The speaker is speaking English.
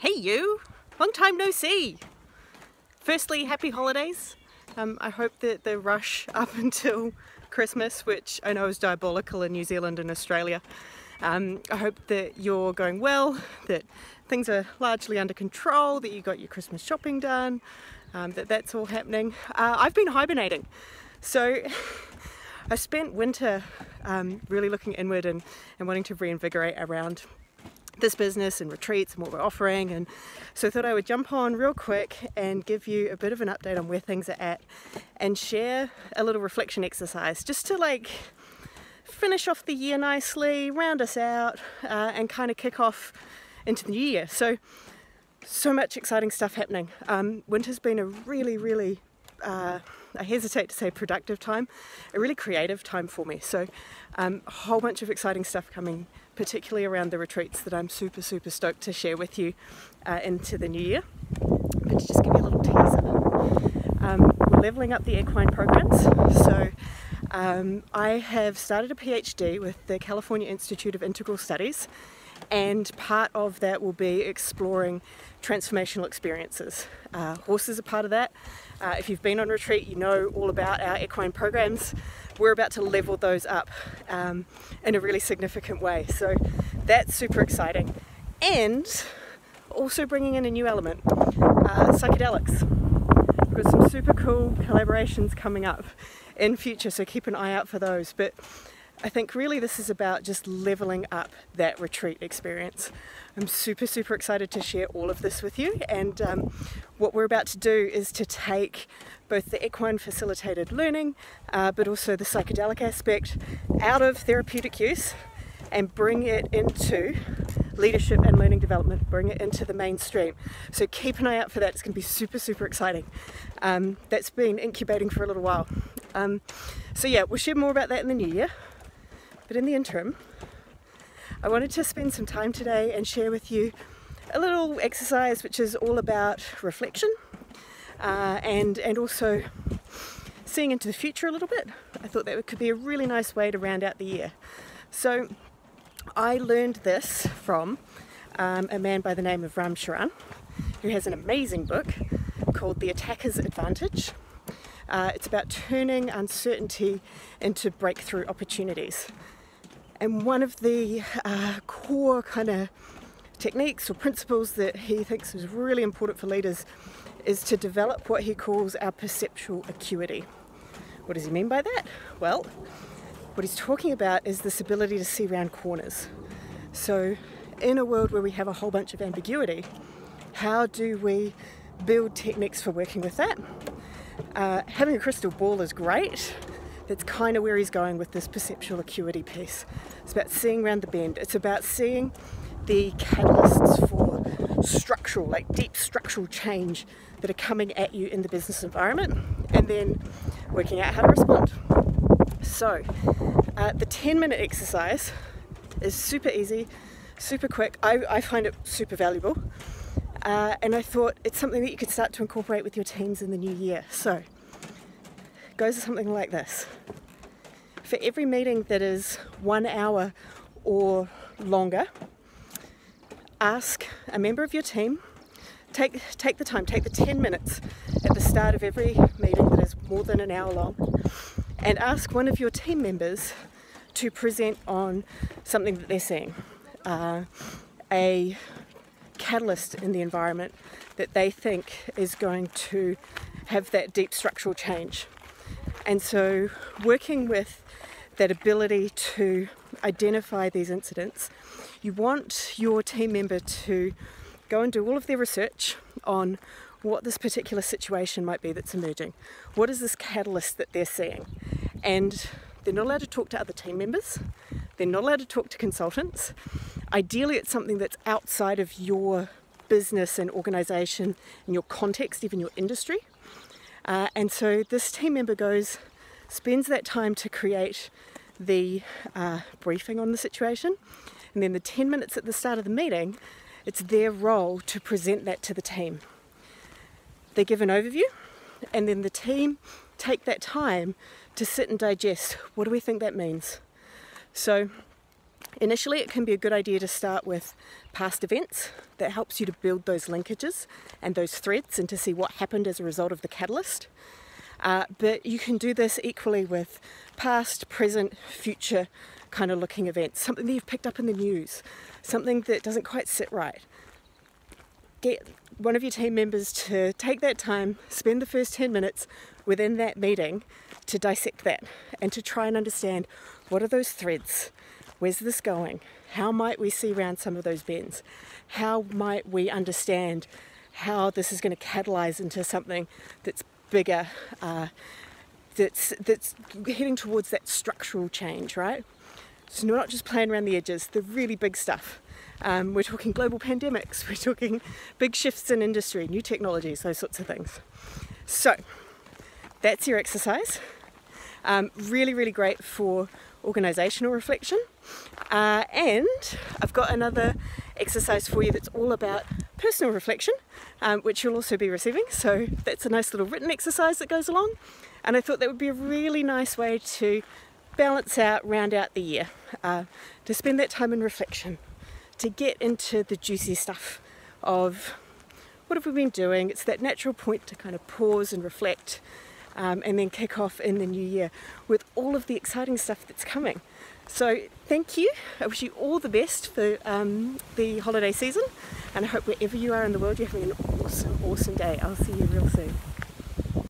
Hey you! Long time no see! Firstly, happy holidays. Um, I hope that the rush up until Christmas, which I know is diabolical in New Zealand and Australia, um, I hope that you're going well, that things are largely under control, that you got your Christmas shopping done, um, that that's all happening. Uh, I've been hibernating. So I spent winter um, really looking inward and, and wanting to reinvigorate around this business and retreats and what we're offering. And so I thought I would jump on real quick and give you a bit of an update on where things are at and share a little reflection exercise just to like finish off the year nicely round us out uh, and kind of kick off into the new year. So so much exciting stuff happening. Um, winter's been a really really uh, I hesitate to say productive time, a really creative time for me. So, um, a whole bunch of exciting stuff coming particularly around the retreats that I'm super, super stoked to share with you uh, into the new year. But to just give you a little teaser, um, we're leveling up the equine programs. So um, I have started a PhD with the California Institute of Integral Studies, and part of that will be exploring transformational experiences. Uh, horses are part of that. Uh, if you've been on retreat, you know all about our equine programs. We're about to level those up um, in a really significant way. So that's super exciting. And also bringing in a new element, uh, psychedelics. We've got some super cool collaborations coming up in future, so keep an eye out for those. But I think really this is about just leveling up that retreat experience. I'm super, super excited to share all of this with you. And um, what we're about to do is to take both the equine facilitated learning, uh, but also the psychedelic aspect out of therapeutic use and bring it into leadership and learning development, bring it into the mainstream. So keep an eye out for that. It's going to be super, super exciting. Um, that's been incubating for a little while. Um, so yeah, we'll share more about that in the new year. But in the interim, I wanted to spend some time today and share with you a little exercise which is all about reflection uh, and, and also seeing into the future a little bit. I thought that could be a really nice way to round out the year. So I learned this from um, a man by the name of Ram Charan, who has an amazing book called The Attacker's Advantage. Uh, it's about turning uncertainty into breakthrough opportunities. And one of the uh, core kind of techniques or principles that he thinks is really important for leaders is to develop what he calls our perceptual acuity. What does he mean by that? Well, what he's talking about is this ability to see around corners. So, in a world where we have a whole bunch of ambiguity, how do we build techniques for working with that? Uh, having a crystal ball is great, that's kind of where he's going with this perceptual acuity piece. It's about seeing around the bend. It's about seeing the catalysts for structural, like deep structural change that are coming at you in the business environment and then working out how to respond. So, uh, the 10 minute exercise is super easy, super quick. I, I find it super valuable. Uh, and I thought it's something that you could start to incorporate with your teams in the new year. So, goes something like this. For every meeting that is one hour or longer, ask a member of your team, take, take the time, take the 10 minutes at the start of every meeting that is more than an hour long, and ask one of your team members to present on something that they're seeing. Uh, a catalyst in the environment that they think is going to have that deep structural change. And so, working with that ability to identify these incidents, you want your team member to go and do all of their research on what this particular situation might be that's emerging. What is this catalyst that they're seeing? And they're not allowed to talk to other team members, they're not allowed to talk to consultants. Ideally, it's something that's outside of your business and organization and your context, even your industry. Uh, and so this team member goes, spends that time to create the uh, briefing on the situation, and then the 10 minutes at the start of the meeting, it's their role to present that to the team. They give an overview, and then the team take that time to sit and digest what do we think that means. So, Initially, it can be a good idea to start with past events. That helps you to build those linkages and those threads and to see what happened as a result of the catalyst. Uh, but you can do this equally with past, present, future kind of looking events, something that you've picked up in the news, something that doesn't quite sit right. Get one of your team members to take that time, spend the first 10 minutes within that meeting to dissect that and to try and understand what are those threads? Where's this going? How might we see around some of those bends? How might we understand how this is going to catalyze into something that's bigger, uh, that's, that's heading towards that structural change, right? So we're not just playing around the edges, the really big stuff. Um, we're talking global pandemics, we're talking big shifts in industry, new technologies, those sorts of things. So that's your exercise. Um, really, really great for organisational reflection. Uh, and I've got another exercise for you that's all about personal reflection, um, which you'll also be receiving. So that's a nice little written exercise that goes along. And I thought that would be a really nice way to balance out, round out the year, uh, to spend that time in reflection, to get into the juicy stuff of what have we been doing. It's that natural point to kind of pause and reflect um, and then kick off in the new year with all of the exciting stuff that's coming. So, thank you. I wish you all the best for um, the holiday season, and I hope wherever you are in the world, you're having an awesome, awesome day. I'll see you real soon.